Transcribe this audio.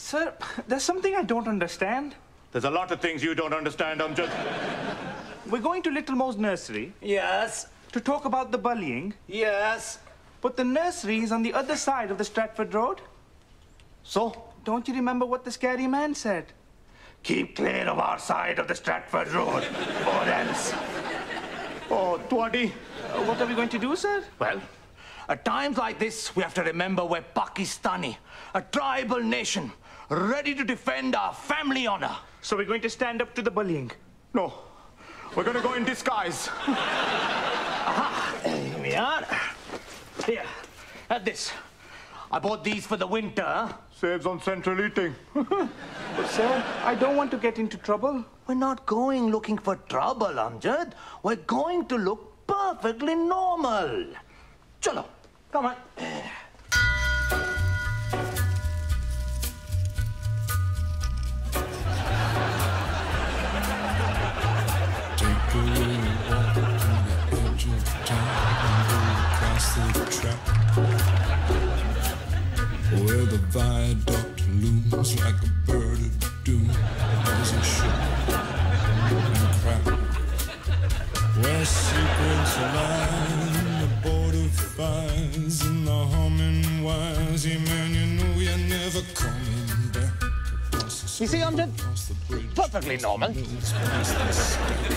Sir, there's something I don't understand. There's a lot of things you don't understand, Amjad. We're going to Little Mo's nursery Yes, to talk about the bullying, yes. but the nursery is on the other side of the Stratford Road. So, Don't you remember what the scary man said? keep clear of our side of the Stratford Road, or else. Oh, Twaddy. Uh, what are we going to do, sir? Well, at times like this, we have to remember we're Pakistani, a tribal nation, ready to defend our family honor. So we're going to stand up to the bullying. No, we're gonna go in disguise. Here we are. Here, have this. I bought these for the winter. Saves on central eating. But, sir, I don't want to get into trouble. We're not going looking for trouble, Amjad. We're going to look perfectly normal. Chalo, come on. A viaduct looms like a bird of doom as it should and crack. Where secrets lie in the border fires and the humming wires. Yeah, man, you know you're never coming back. You see, I'm just. Perfectly normal. Past the sky.